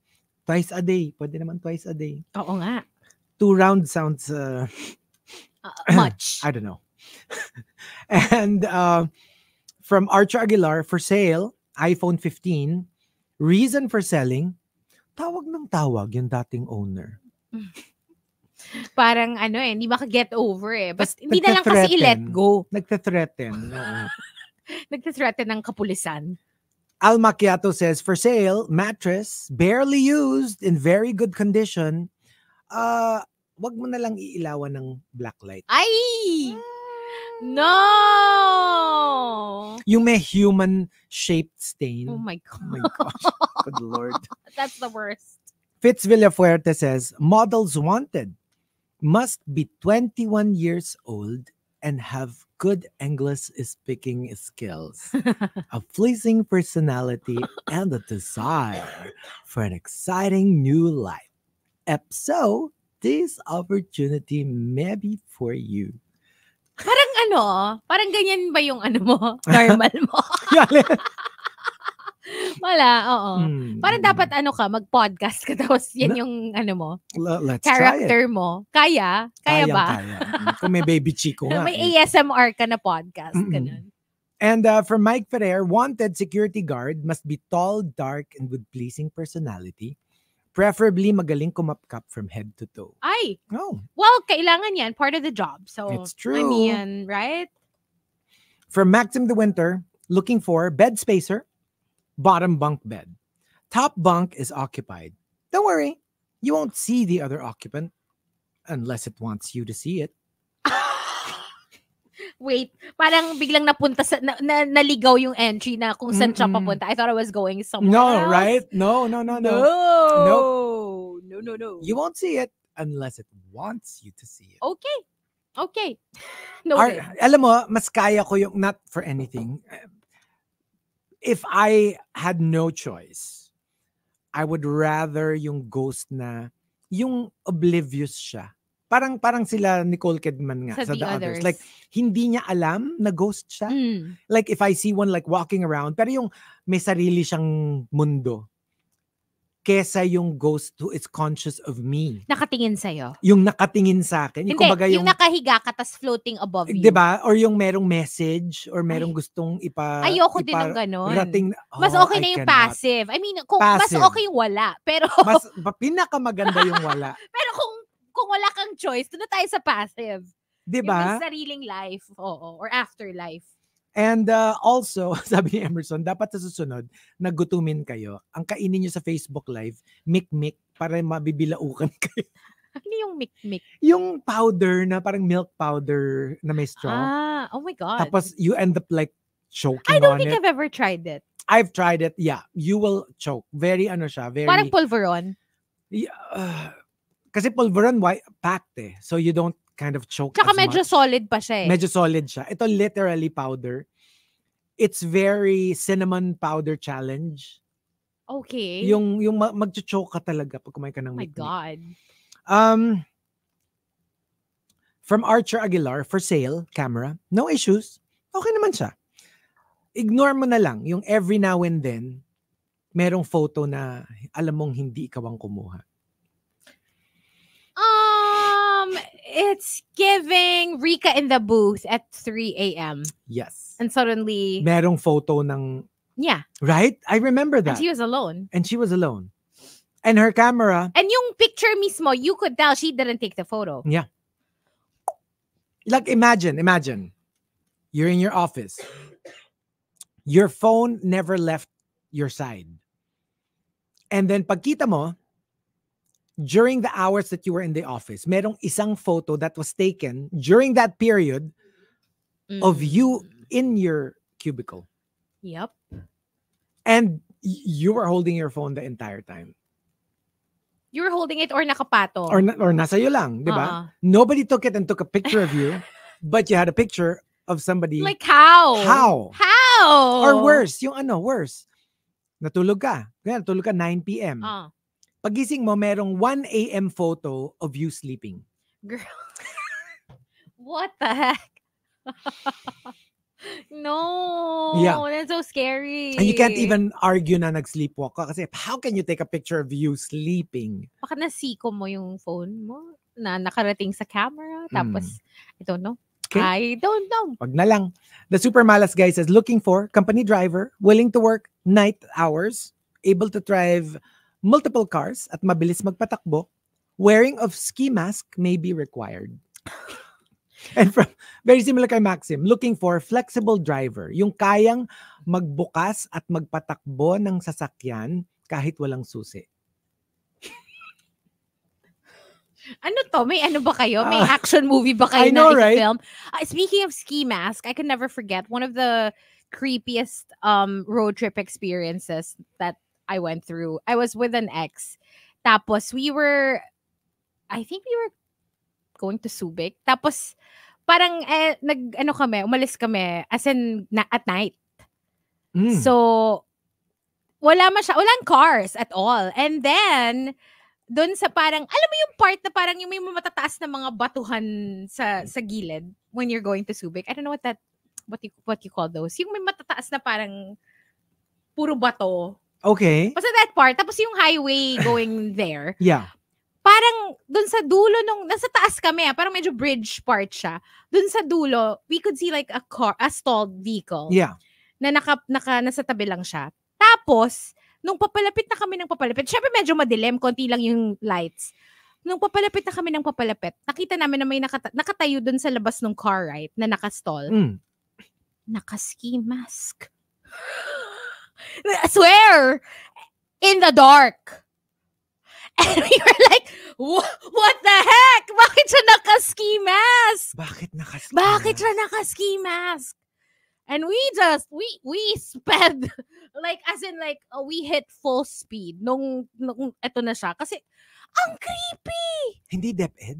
twice a day. Pwede naman twice a day. Oo nga. Two rounds sounds uh, Uh, much. I don't know. and uh, from Archer Aguilar, for sale, iPhone 15. Reason for selling, tawag ng tawag yung dating owner. Parang ano eh, hindi maka-get over eh. But Tas hindi na lang kasi i-let nagte-threaten. go. Nagte-threaten. oo. Nagtithreaten ng kapulisan. Al Macchiato says, for sale, mattress, barely used, in very good condition. Uh, wag mo na lang iilawan ng black light. Ay! No! Yung may human-shaped stain. Oh my Oh my God. gosh. Good Lord. That's the worst. Fitz Villafuerte says, models wanted must be 21 years old and have good English speaking skills, a pleasing personality, and a desire for an exciting new life. If so, this opportunity may be for you. Parang ano, parang ganyan ba yung ano mo? Normal mo? Wala, oo. Mm, Parang dapat ano ka, mag-podcast ka tapos yan Na- yung ano mo, let's character mo. Kaya? Kaya Kayang ba? Kaya. Mm, Kung may baby chico nga. May eh. ASMR ka na podcast. Mm-mm. Ganun. And uh, for Mike Ferrer, wanted security guard must be tall, dark, and with pleasing personality. Preferably magaling kumapkap from head to toe. Ay, Oh, well, kailangan yan. Part of the job. So, It's I true. mean, right? from Maxim the Winter, looking for bed spacer, bottom bunk bed. Top bunk is occupied. Don't worry, you won't see the other occupant unless it wants you to see it. Wait, parang biglang napunta sa, na, na, naligaw yung entry na kung saan siya papunta. I thought I was going somewhere No, else. right? No, no, no, no. No. No, no, no. You won't see it unless it wants you to see it. Okay. Okay. No. Ar- alam mo, mas kaya ko yung not for anything. Eh, If I had no choice, I would rather yung ghost na yung oblivious siya. Parang parang sila Nicole Kidman nga sa sa, the the others. others. Like hindi niya alam na ghost siya. Mm. Like if I see one like walking around pero yung may sarili siyang mundo kesa yung ghost who is conscious of me. Nakatingin sa'yo. Yung nakatingin sa akin. Hindi, Yung kumbaga yung, yung, nakahiga ka tas floating above you. 'di ba? Or yung merong message or merong gustong ipa Ayoko din ng ipa- ganon. rating Mas Oh, okay I na yung cannot. passive. I mean, kung mas Passive. okay yung wala. Pero Mas pinakamaganda yung wala, pero kung kung wala kang choice, doon tayo sa passive. 'di Yung sariling life, oo, or afterlife. And uh, also, sabi ni Emerson, dapat sa susunod, nagutumin kayo. Ang kainin nyo sa Facebook Live, mik-mik, para mabibilaukan kayo. Ano yung mik-mik? Yung powder na parang milk powder na may straw. Ah, oh my God. Tapos you end up like choking I don't on think it. I've ever tried it. I've tried it. Yeah, you will choke. Very ano siya, very Parang pulveron. Yeah, uh, kasi pulveron white packed eh. So you don't kind of choke Tsaka as medyo much. solid pa siya eh. Medyo solid siya. Ito literally powder. It's very cinnamon powder challenge. okay. Yung yung ma- magcho-choke ka talaga pag kumain ka ng oh my. God. Um from Archer Aguilar for sale camera. No issues. Okay naman siya. Ignore mo na lang yung every now and then merong photo na alam mong hindi ikaw ang kumuha. It's giving Rika in the booth at 3 a.m. Yes. And suddenly, Merong photo ng yeah, right? I remember and that. she was alone. and she was alone. And her camera, And yung picture mismo, you could tell she didn't take the photo. Yeah. Like imagine, imagine, you're in your office. Your phone never left your side. And then pagkita mo, during the hours that you were in the office, merong isang photo that was taken during that period of you Mm. in your cubicle. Yep. And you were holding your phone the entire time. You were holding it or nakapatong. Or, na- or nasa iyo lang, di ba? Uh-uh. Nobody took it and took a picture of you, but you had a picture of somebody. Like how? How? How? Or worse, yung ano, worse. Natulog ka. Kaya natulog ka 9 p.m. Ah, Pagising mo, merong 1 a.m. photo of you sleeping. girl. what the heck? no. Yeah. That's so scary. And you can't even argue na nag-sleepwalk ka kasi how can you take a picture of you sleeping? Baka nasiko mo yung phone mo na nakarating sa camera. Tapos, I don't know. Okay. I don't know. Wag na lang. The Super Malas guy says, looking for company driver, willing to work night hours, able to drive multiple cars at mabilis magpatakbo, wearing of ski mask may be required. And from very similar kay Maxim, looking for flexible driver, yung kayang magbukas at magpatakbo ng sasakyan kahit walang susi. Ano to? May ano ba kayo? May Ah. action movie ba kayo I know, na right? film? Uh, speaking of ski mask, I can never forget one of the creepiest um road trip experiences that I went through. I was with an ex. Tapos we were I think we were going to Subic. Tapos parang eh, nag ano kami, umalis kami as in na, at night. Mm. So, wala masya, walang cars at all. And then, doon sa parang, alam mo yung part na parang yung may matataas na mga batuhan sa sa gilid when you're going to Subic. I don't know what that, what you, what you call those. Yung may matataas na parang puro bato. Okay. Basta that part. Tapos yung highway going there. Yeah. Parang doon sa dulo nung, nasa taas kami, ah, parang medyo bridge part siya. Doon sa dulo, we could see like a car, a stalled vehicle Yeah. na naka, naka, nasa tabi lang siya. Tapos, nung papalapit na kami ng papalapit, syempre medyo madilim, konti lang yung lights. Nung papalapit na kami ng papalapit, nakita namin na may nakata- nakatayo dun sa labas ng car, right? Na nakastall. Mm. Naka-ski mask. I swear! In the dark. And we were like, "Wha- what the heck? Bakit siya naka-ski mask? Bakit nakas? Bakit siya naka-ski mask? And we just, we, we sped, like, as in like, uh, we hit full speed nung, nung eto na siya. Kasi, ang creepy! Hindi DepEd.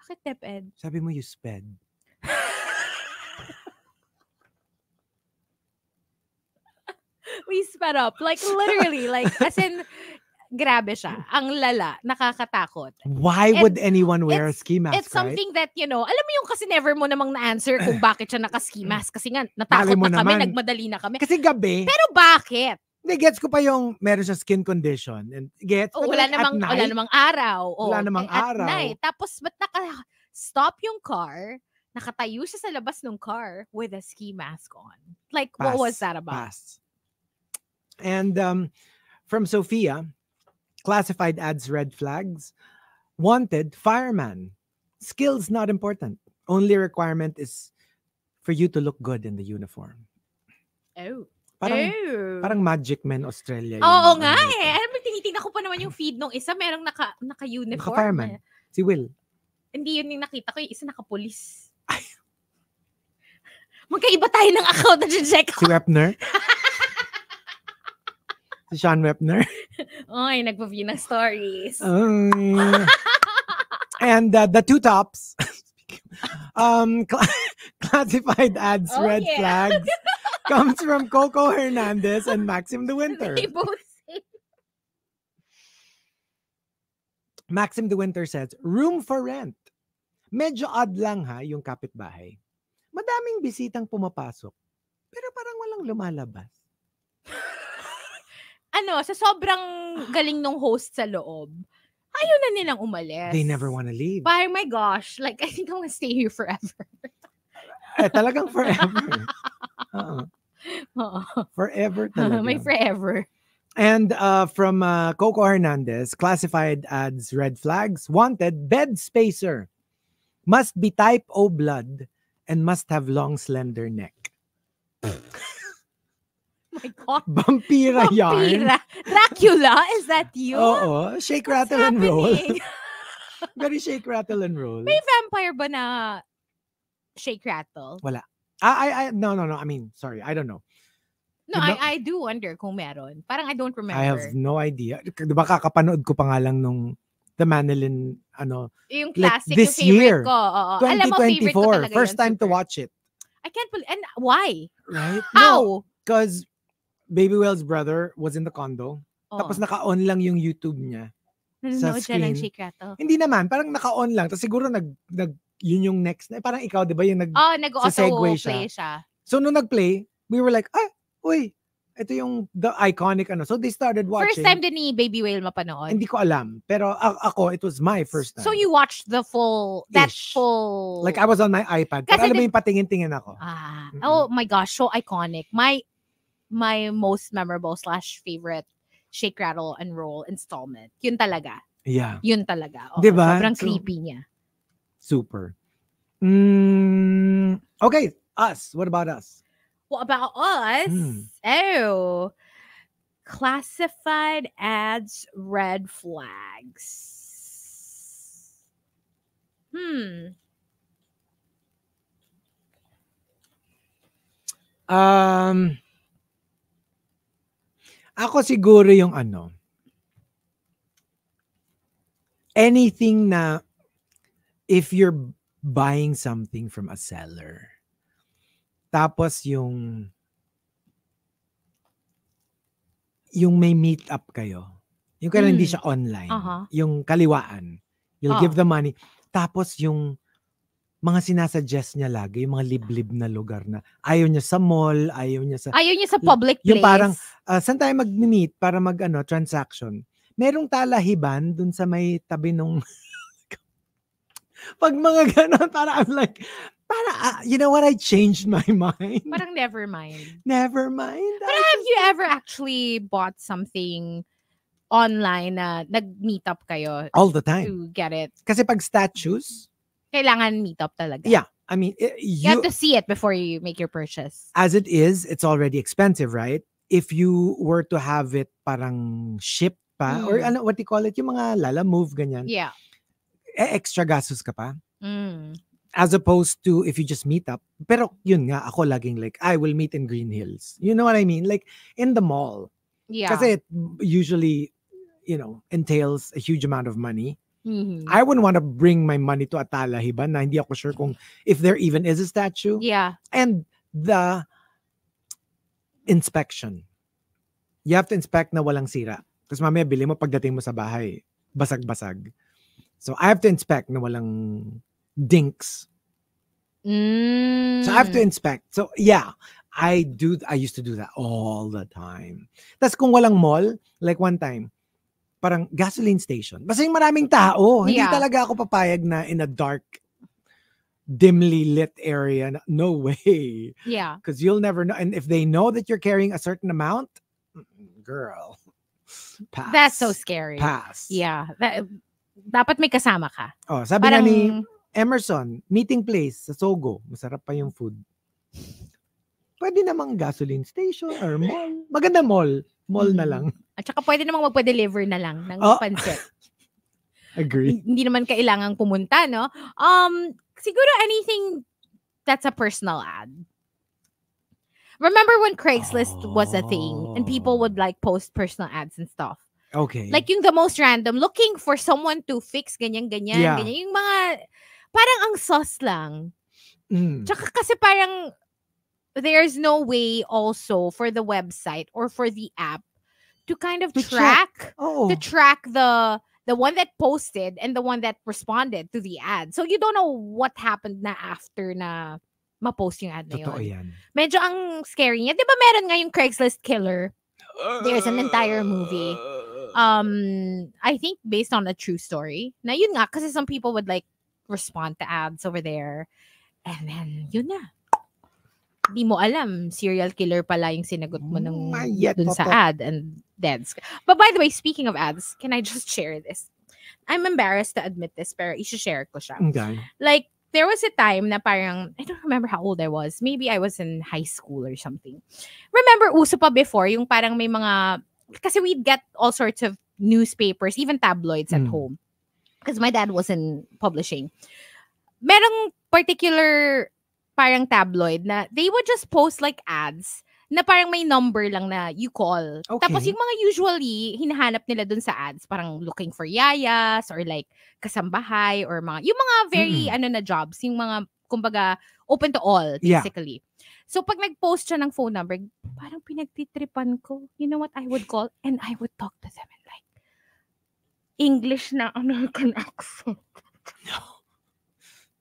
Bakit DepEd? Sabi mo you sped. we sped up. Like, literally, like, as in, grabe siya. Ang lala, nakakatakot. Why And would anyone wear a ski mask, It's something that, you know, alam mo yung kasi never mo namang na-answer kung bakit siya naka-ski mask. Kasi nga, natakot na kami, naman. nagmadali na kami. right? Kasi gabi, Pero bakit? Hindi, gets ko pa yung meron siya skin condition. And gets, Oh, wala like namang wala night, namang araw. Oh, Wala namang at araw. night. Tapos ba't naka stop yung car? Nakatayo siya sa labas ng car with a ski mask on. Like what was pass, that about? pass. And um, from Sophia, classified ads red flags. Wanted, fireman. Skills not important. Only requirement is for you to look good in the uniform. Oh. Parang, oh. parang Magic Man Australia. Oo ano nga eh. Alam mo, tinitingnan ko pa naman yung feed nung isa, merong naka, naka-uniform. Naka-fireman. eh. Si Will. Hindi yun yung nakita ko, yung isa naka-police. Magkaiba tayo ng account na check Si Wepner. si Sean Wepner. Ay, nagpa-view ng stories. Um, and uh, the two tops um cla- classified ads Oh, red yeah. flags comes from Coco Hernandez and Maxim De Winter. They both say, Maxim De Winter says, room for rent. Medyo odd lang ha yung kapitbahay. Madaming bisitang pumapasok. Pero parang walang lumalabas. Ano, sa sobrang galing nung host sa loob, ayaw na nilang umalis. They never want to leave. But my gosh, like, I think I'm gonna stay here forever. Eh, talagang forever. Oo. Oo. Forever talaga. May forever. And uh, from uh, Coco Hernandez, classified ads red flags. Wanted bed spacer. Must be type O blood and must have long slender neck. My God. Vampira yarn. Vampira. Dracula, is that you? Oo. Shake, What's rattle, and roll. happening? Very shake, rattle, and roll. May vampire ba na shake rattle? I, I, I, no, no, no. I mean, sorry. I don't know. No, Diba? I, I do wonder kung meron. Parang I don't remember. I have no idea. Di ba kakapanood ko pa nga lang nung The Manilin, ano, yung like, classic, this yung favorite year, ko. Oo. Alam mo, favorite ko 2024. talaga First yun, time to super. watch it. I can't believe, and why? Right? How? Because Baby Whale's brother was in the condo. Oh. Tapos naka-on lang yung YouTube niya. Nanonood siya ng. Shake Rattle. Hindi naman, parang naka-on lang. Tapos siguro nag, nag, yun yung next. na- Parang ikaw, di ba, yung nag, Oh, nag-auto segue play siya. siya. So, nung nag-play, we were like, ah, uy, ito yung the iconic ano. So, they started watching. First time din ni Baby Whale mapanood. Hindi ko alam. Pero a- ako, it was my first time. So you watched the full, that Ish. full. Like, I was on my iPad. Pero Kasi alam mo yung patingin-tingin ako. Ah, Mm-mm. oh my gosh, so iconic. My my most memorable slash favorite Shake Rattle and Roll installment. Yun talaga. Yeah. Yun talaga. Oo, Diba? Sobrang So- creepy niya. Super. Mm, okay, us. What about us? What about us? Hmm. Oh, classified ads, red flags. Hmm. Um, ako siguro yung ano, anything na if you're buying something from a seller, tapos yung yung may meet up kayo, yung kaya hindi Mm. siya online, Aha. yung kaliwaan, you'll Ah. give the money, tapos yung mga sinasuggest niya lagi, yung mga liblib na lugar na ayaw niya sa mall, ayaw niya sa Ayaw niya sa public place. yung parang, ah, saan tayo mag-meet para mag ano, transaction? Merong talahiban dun sa may tabi nung pag mga ganon, para I'm like, para, ah, you know what, I changed my mind. parang never mind. Never mind. But I have you ever actually bought something online na nag-meet up kayo all the time. to get it? Kasi pag statues, Kailangan meet up talaga. yeah, I mean, eh, You, you, have to see it before you make your purchase. as it is, it's already expensive, right? If you were to have it parang ship pa, or Mm. ano, what do you call it, yung mga lala move, ganyan, Yeah. eh, extra gastos ka pa. Mm. as opposed to if you just meet up. Pero yun nga, ako laging like, I will meet in Green Hills. You know what I mean? Like in the mall. Yeah. Kasi it usually, you know, entails a huge amount of money. Mhm. I wouldn't want to bring my money to Atalahiban na hindi ako sure kung if there even is a statue. yeah. And the inspection. You have to inspect na walang sira. Kasi mamaya bili mo pagdating mo sa bahay, basag-basag. So I have to inspect na walang dinks. Mm. So I have to inspect. So yeah, I do. I used to do that all the time. Tapos kung walang mall, like one time, parang gasoline station. Basta yung maraming tao. Hindi Yeah. talaga ako papayag na in a dark, dimly lit area. No way. Yeah. Because you'll never know. And if they know that you're carrying a certain amount, girl, pass. That's so scary. Pass. Yeah. That, dapat may kasama ka. Oh, sabi nga ni Parang, Emerson, meeting place sa Sogo. Masarap pa yung food. Pwede namang gasoline station or mall. Maganda mall. Mall na Mhm. lang. At saka pwede namang magpa-deliver na lang ng Oh. pansit. Agree. Hindi naman kailangang pumunta, no? Um, siguro anything that's a personal ad. Remember when Craigslist was a thing and people would like post personal ads and stuff? Okay. Like yung the most random, looking for someone to fix ganyan-ganyan, Yeah. ganyan. Yung mga, parang ang sus lang. Mm. Tsaka kasi parang, there's no way also for the website or for the app to kind of To check. track, Oh. to track the the one that posted and the one that responded to the ad. So you don't know what happened na after na ma-post yung ad na Totoo yun. yan. Medyo ang scary niya. Di ba meron nga yung Craigslist killer? There's an entire movie. um I think based on a true story. Na yun nga kasi some people would like respond to ads over there. And then yun na. Di mo alam, serial killer pala yung sinagot mo ng Mayet, dun sa ad and dead. But by the way, speaking of ads, can I just share this? I'm embarrassed to admit this, pero i-share ko siya. Okay. Like, there was a time na parang, I don't remember how old I was. Maybe I was in high school or something. Remember, uso pa before, yung parang may mga, kasi we'd get all sorts of newspapers, even tabloids at Mm. home. Because my dad was in publishing. Merong particular parang tabloid na they would just post like ads na parang may number lang na you call. Tapos Okay. yung mga usually, hinahanap nila dun sa ads, parang looking for yayas or like kasambahay or mga, yung mga very, ano na jobs, yung mga, kumbaga, open to all, Yeah. basically. So pag nag-post siya ng phone number, parang pinagtitripan ko. You know what I would call? And I would talk to them in like, English na American accent.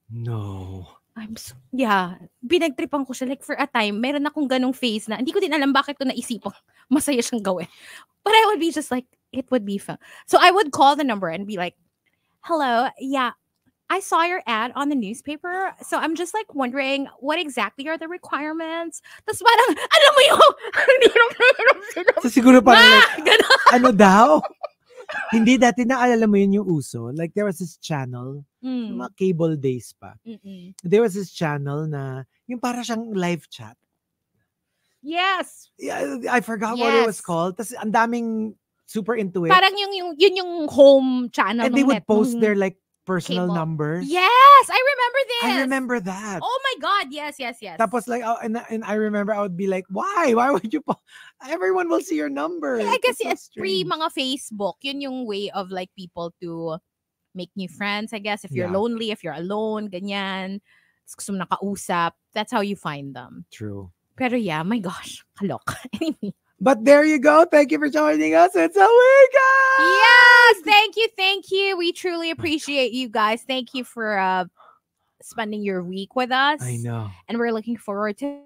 No. I'm so, yeah, pinagtripan ko siya. Like, for a time, meron akong ganong face na, hindi ko din alam bakit ko naisipang masaya siyang gawin. But I would be just like, it would be fun. So I would call the number and be like, hello, yeah, I saw your ad on the newspaper. So I'm just like wondering, what exactly are the requirements? Tapos parang, alam mo yung, hindi na meron sila. So siguro parang Ah! Ganon. ano daw? Hindi dati naalala mo yun yung uso. Like there was this channel, Mm, mga cable days pa. mm-mm. There was this channel na yung para siyang live chat. Yes. Yeah, I forgot what it was Yes. called. Tapos ang daming super into it. Parang yung, yung, yun yung home channel. and they would net- post nung- their like personal cable. numbers. Yes, I remember this. I remember that. Oh my god, yes, yes, yes. Tapos like, oh, and, and I remember I would be like, why? Why would you? Po- Everyone will see your number. I guess so it's pre mga Facebook. Yun yung way of like people to make new friends, I guess. If you're Yeah. lonely, if you're alone, ganyan. Gusto mo nakausap. That's how you find them. True. Pero yeah, my gosh, kalok. anyway. But there you go. Thank you for joining us. It's a weekend. Yes, thank you, thank you. We truly appreciate you guys. Thank you for uh spending your week with us. I know. And we're looking forward to